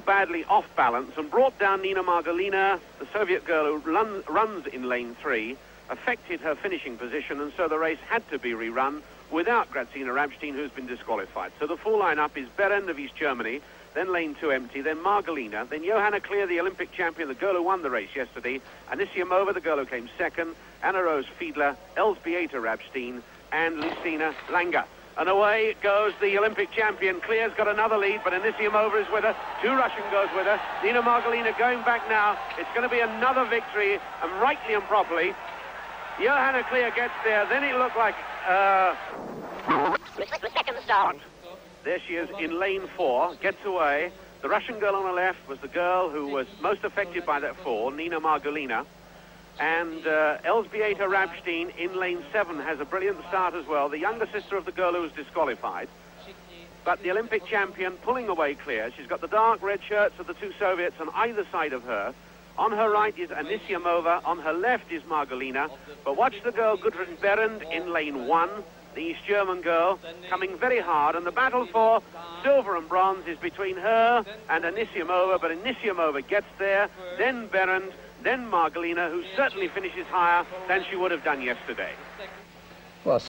badly off balance and brought down Nina Morgulina, the Soviet girl who run, runs in lane three, affected her finishing position, and so the race had to be rerun without Grazyna Rabsztyn, who's been disqualified. So the full lineup is Berend of East Germany, then lane two empty, then Morgulina, then Johanna Klier, the Olympic champion, the girl who won the race yesterday, Anisimova, the girl who came second, Annerose Fiedler, Elzbieta Rabstein, and Lucyna Langer. And away goes the Olympic champion. Klier's got another lead, but Anisimova is with her. Two Russian goes with her. Nina Morgulina going back now. It's going to be another victory, and rightly and properly. Johanna Clear gets there. Then it looked like... Uh, second start. There she is in lane four, gets away. The Russian girl on the left was the girl who was most affected by that fall, Nina Morgulina. And uh, Elzbieta Rabsztyn in lane seven has a brilliant start as well, the younger sister of the girl who was disqualified. But the Olympic champion pulling away clear. She's got the dark red shirts of the two Soviets on either side of her. On her right is Anisimova, on her left is Morgulina. But watch the girl Gudrun Berend in lane one, the East German girl, coming very hard. And the battle for silver and bronze is between her and Anisimova, but Anisimova gets there, then Berend, then Morgulina, who certainly finishes higher than she would have done yesterday. Well,